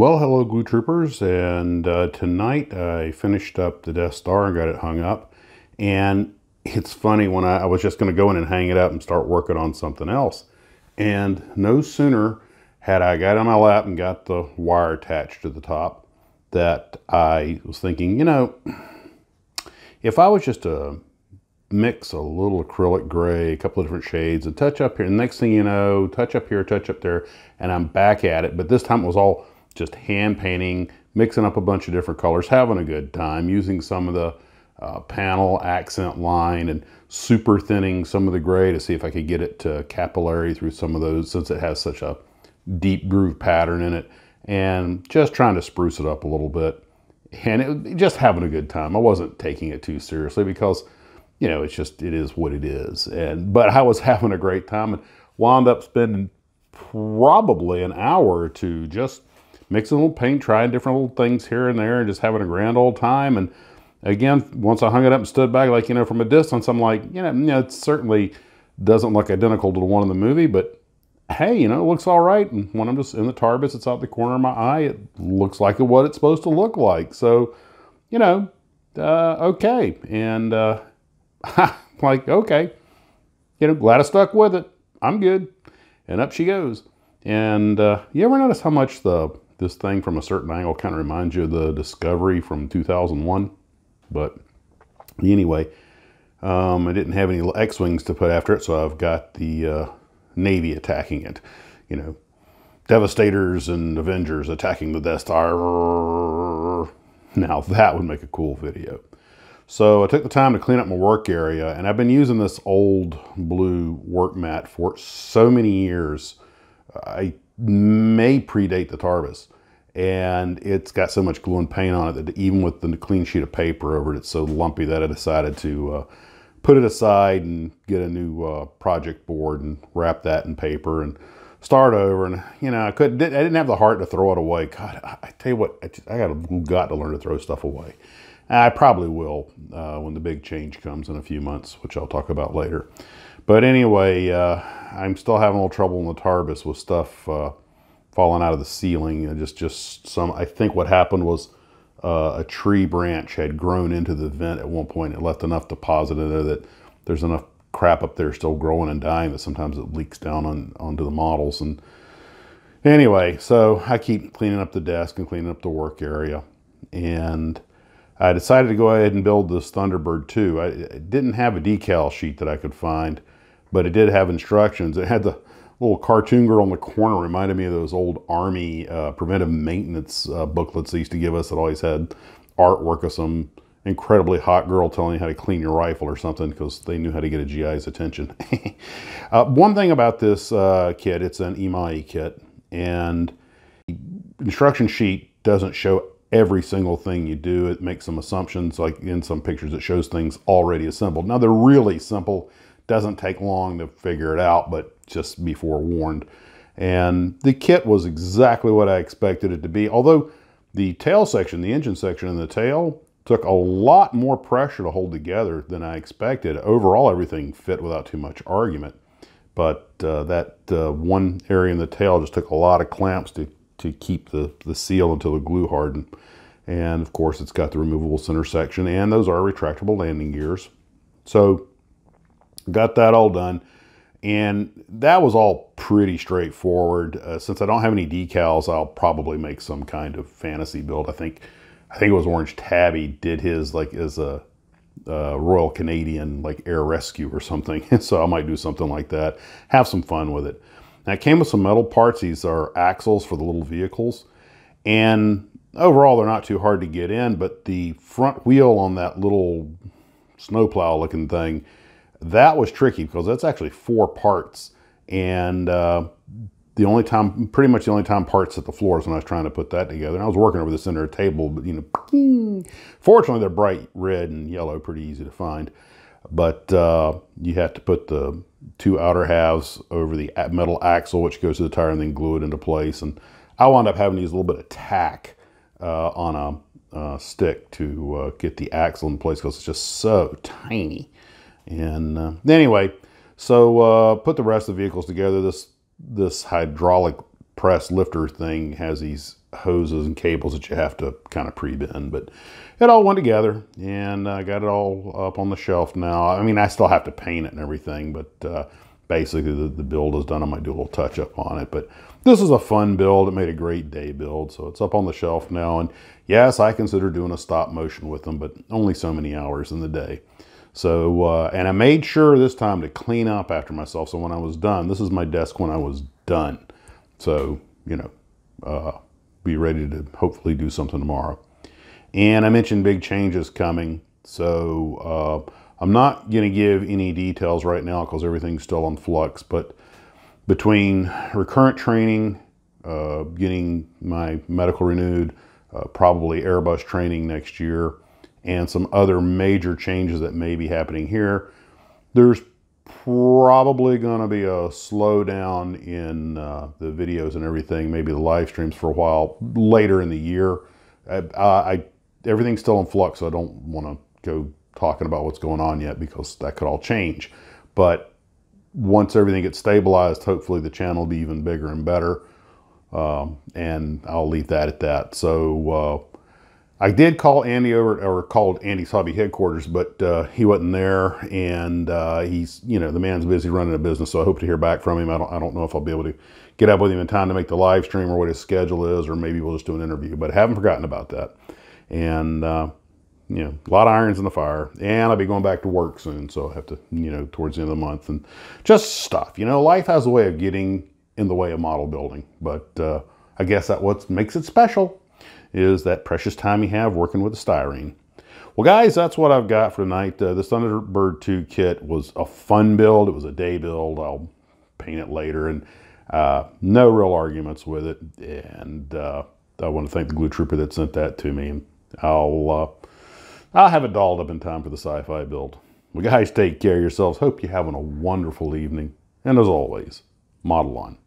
Well, hello Glue Troopers, and uh, tonight I finished up the Death Star and got it hung up. And it's funny, when I, I was just going to go in and hang it up and start working on something else. And no sooner had I got on my lap and got the wire attached to the top that I was thinking, you know, if I was just to mix a little acrylic gray, a couple of different shades, and touch up here, and next thing you know, touch up here, touch up there, and I'm back at it. But this time it was all just hand painting, mixing up a bunch of different colors, having a good time, using some of the uh, panel accent line and super thinning some of the gray to see if I could get it to capillary through some of those since it has such a deep groove pattern in it and just trying to spruce it up a little bit and it, just having a good time. I wasn't taking it too seriously because, you know, it's just, it is what it is. And, but I was having a great time and wound up spending probably an hour or two just mixing a little paint, trying different little things here and there, and just having a grand old time. And again, once I hung it up and stood back, like, you know, from a distance, I'm like, you know, you know it certainly doesn't look identical to the one in the movie, but hey, you know, it looks all right. And when I'm just in the Tardis, it's out the corner of my eye, it looks like what it's supposed to look like. So, you know, uh, okay. And uh, like, okay, you know, glad I stuck with it. I'm good. And up she goes. And uh, you ever notice how much the this thing from a certain angle kind of reminds you of the Discovery from 2001. But anyway, um, I didn't have any X-Wings to put after it, so I've got the uh, Navy attacking it. You know, Devastators and Avengers attacking the Death Star. Now that would make a cool video. So I took the time to clean up my work area, and I've been using this old blue work mat for so many years. I may predate the Tardis. And it's got so much glue and paint on it that even with the clean sheet of paper over it, it's so lumpy that I decided to uh, put it aside and get a new uh, project board and wrap that in paper and start over. And, you know, I couldn't, I didn't have the heart to throw it away. God, I, tell you what, I, just, I got, got to learn to throw stuff away. I probably will uh, when the big change comes in a few months, which I'll talk about later. But anyway, uh, I'm still having a little trouble in the Tardis with stuff uh, falling out of the ceiling. And just, just some, I think what happened was uh, a tree branch had grown into the vent at one point. It left enough deposit in there that there's enough crap up there still growing and dying that sometimes it leaks down on, onto the models. And anyway, so I keep cleaning up the desk and cleaning up the work area. And I decided to go ahead and build this Thunderbird 2. I didn't have a decal sheet that I could find but it did have instructions. It had the little cartoon girl in the corner reminded me of those old Army uh, preventive maintenance uh, booklets they used to give us that always had artwork of some incredibly hot girl telling you how to clean your rifle or something because they knew how to get a GI's attention. uh, one thing about this uh, kit, it's an Imai kit, and the instruction sheet doesn't show every single thing you do. It makes some assumptions, like in some pictures it shows things already assembled. Now they're really simple doesn't take long to figure it out, but just be forewarned. And the kit was exactly what I expected it to be. Although the tail section, the engine section and the tail took a lot more pressure to hold together than I expected. Overall, everything fit without too much argument. But uh, that uh, one area in the tail just took a lot of clamps to, to keep the, the seal until the glue hardened. And of course, it's got the removable center section, and those are retractable landing gears. So Got that all done. And that was all pretty straightforward. Uh, since I don't have any decals, I'll probably make some kind of fantasy build. I think I think it was Orange Tabby did his like as a Royal Canadian like air rescue or something. so I might do something like that. Have some fun with it. Now it came with some metal parts. These are axles for the little vehicles. And overall, they're not too hard to get in, but the front wheel on that little snowplow looking thing that was tricky because that's actually four parts. And uh, the only time, pretty much the only time parts hit the floor is when I was trying to put that together. And I was working over the center of the table, but you know, fortunately they're bright red and yellow, pretty easy to find. But uh, you have to put the two outer halves over the metal axle, which goes to the tire, and then glue it into place. And I wound up having to use a little bit of tack uh, on a uh, stick to uh, get the axle in place because it's just so tiny. And uh, anyway, so uh, put the rest of the vehicles together. This this hydraulic press lifter thing has these hoses and cables that you have to kind of pre-bend, but it all went together and I got it all up on the shelf now. I mean, I still have to paint it and everything, but uh, basically the, the build is done. I might do a little touch up on it, but this is a fun build. It made a great day build, so it's up on the shelf now. And yes, I consider doing a stop motion with them, but only so many hours in the day. So, uh, and I made sure this time to clean up after myself. So when I was done, this is my desk when I was done. So, you know, uh, be ready to hopefully do something tomorrow. And I mentioned big changes coming. So uh, I'm not going to give any details right now because everything's still in flux. But between recurrent training, uh, getting my medical renewed, uh, probably Airbus training next year, and some other major changes that may be happening here, there's probably going to be a slowdown in uh, the videos and everything, maybe the live streams for a while later in the year. I, I everything's still in flux, so I don't want to go talking about what's going on yet because that could all change. But once everything gets stabilized, hopefully the channel will be even bigger and better. Um, and I'll leave that at that. So uh, I did call Andy over, or called Andy's hobby headquarters, but uh, he wasn't there, and uh, he's, you know, the man's busy running a business, so I hope to hear back from him. I don't, I don't know if I'll be able to get up with him in time to make the live stream or what his schedule is, or maybe we'll just do an interview, but I haven't forgotten about that. And, uh, you know, a lot of irons in the fire, and I'll be going back to work soon, so I'll have to, you know, towards the end of the month, and just stuff. You know, life has a way of getting in the way of model building, but uh, I guess that what makes it special is that precious time you have working with the styrene. Well, guys, that's what I've got for tonight. Uh, this Thunderbird 2 kit was a fun build. It was a day build. I'll paint it later, and uh, no real arguments with it. And uh, I want to thank the glue trooper that sent that to me. I'll uh, I'll have it dolled up in time for the sci-fi build. Well, guys, take care of yourselves. Hope you're having a wonderful evening. And as always, model on.